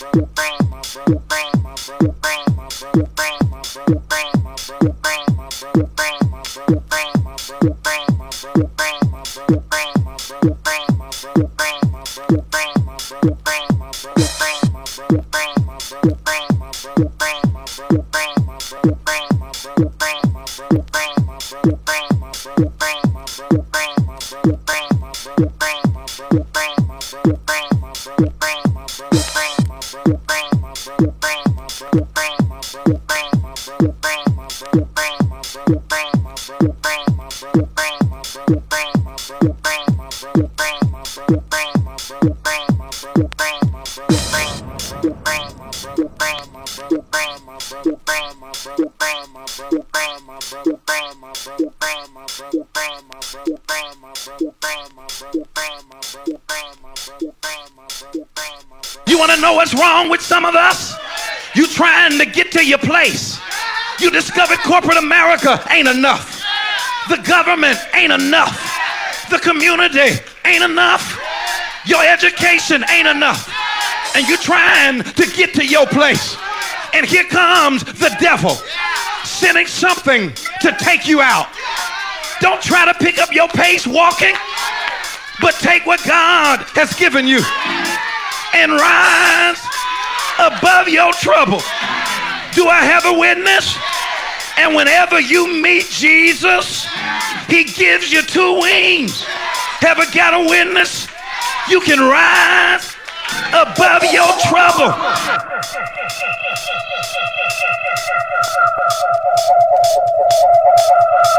Yeah my brother. You want to know what's wrong with some of us? You trying to get to your place. You discovered corporate America ain't enough. The government ain't enough. The community ain't enough. Your education ain't enough. And you're trying to get to your place. And here comes the devil sending something to take you out. Don't try to pick up your pace walking, but take what God has given you and rise above your trouble. Do I have a witness? And whenever you meet Jesus, he gives you two wings. Have Ever got a witness? You can rise above your trouble.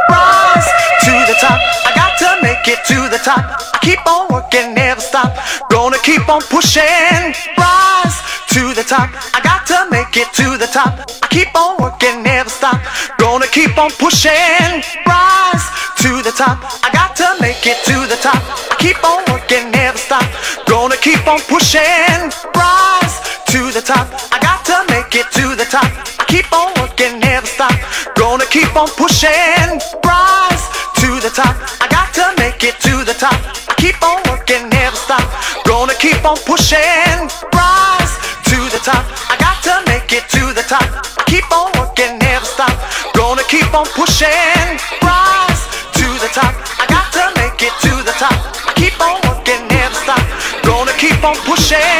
rise to the top. I got to make it to the top. I keep on working, never stop. Gonna keep on pushing. Rise to the top. I got to make it to the top. I keep on working, never stop. Gonna keep on pushing. Rise to the top. I got to make it to the top. I keep on working, never stop. Gonna keep on pushing. Rise to the top. I got to make it to the top. I keep on working, never stop. Gonna keep on pushing. Rise to the top. I got to make it to the top. I keep on working, never stop. Gonna keep on pushing. Rise to the top. I got to make it to the top. I keep on working, never stop. Gonna keep on pushing. Rise to the top. Keep on pushing.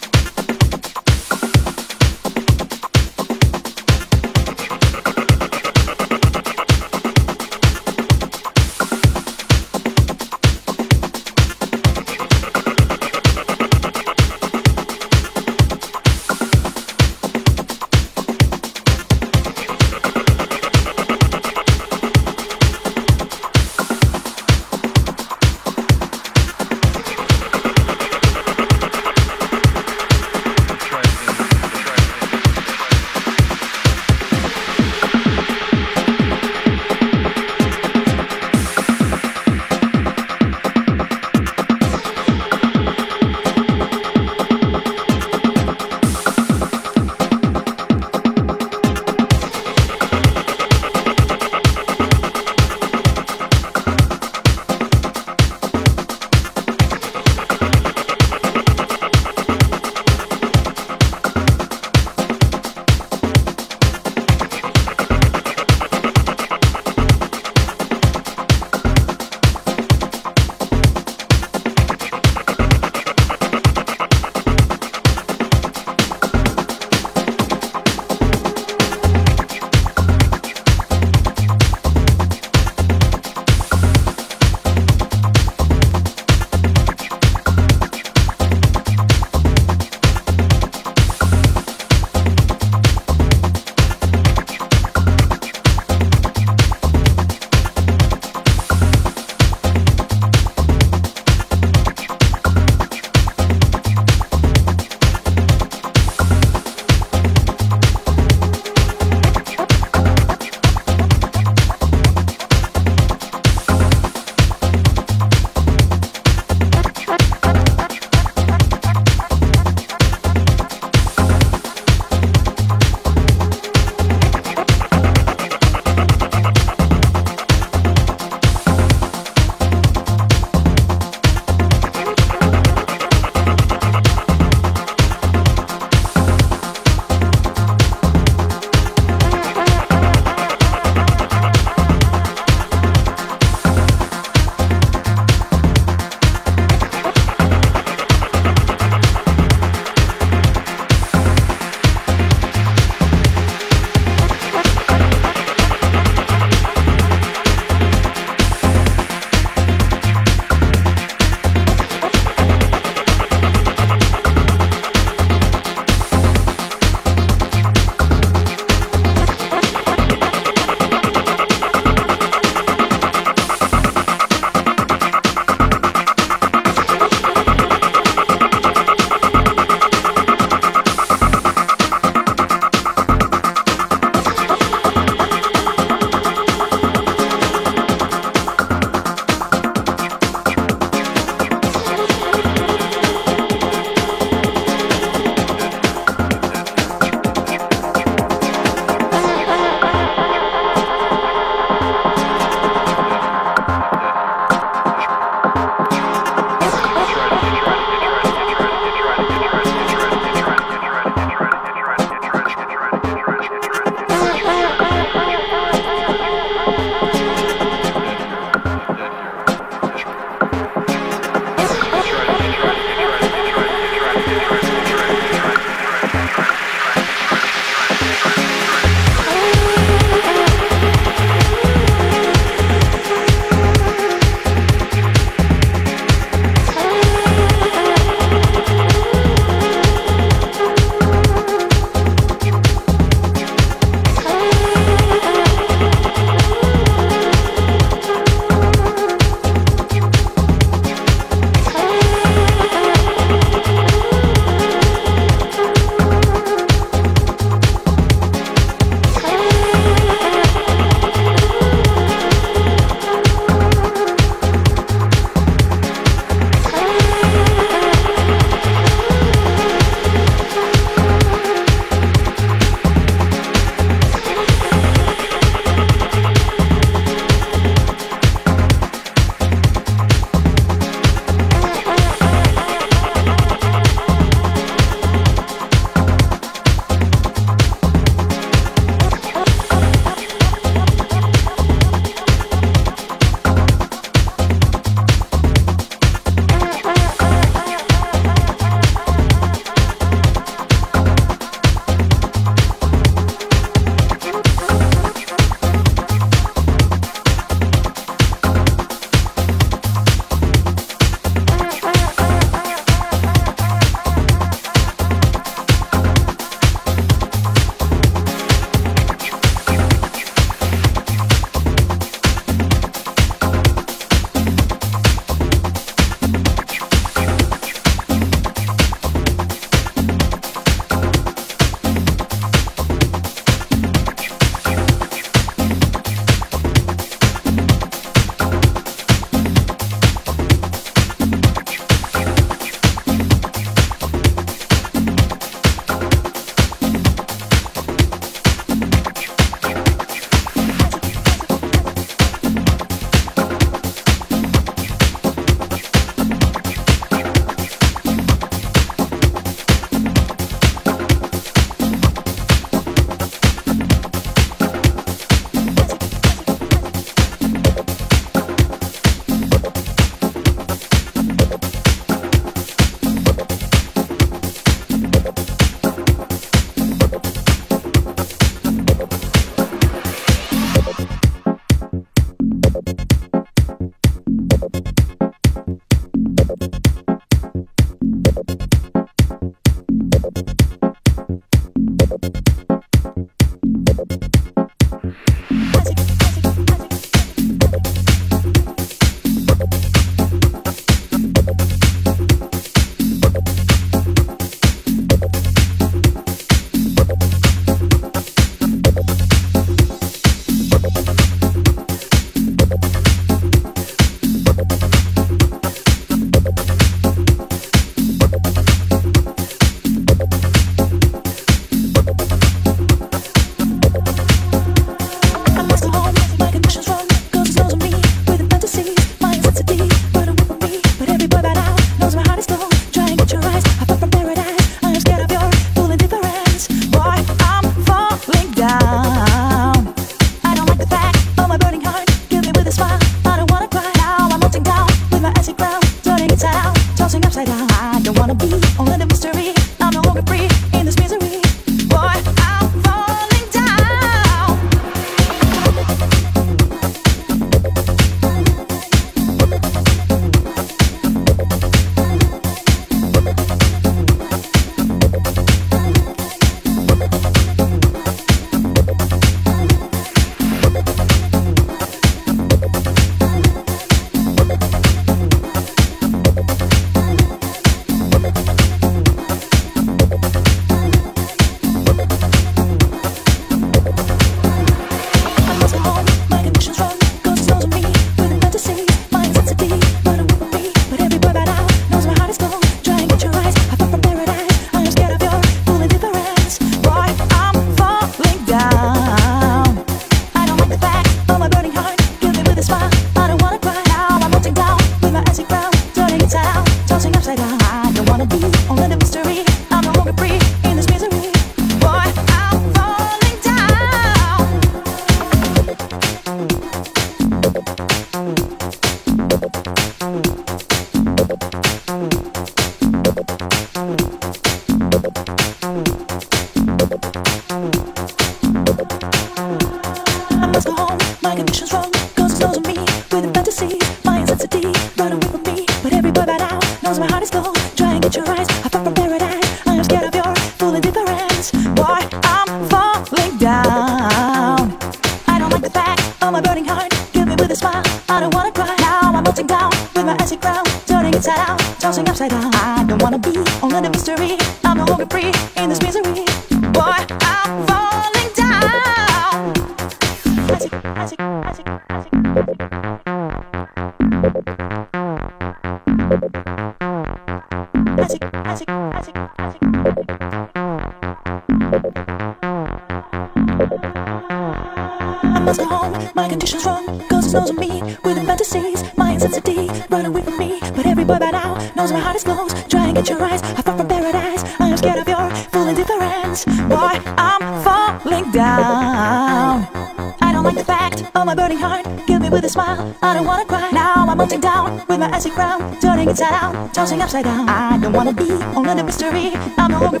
turning inside out, tossing upside down. I don't wanna be only the mystery. I'm no longer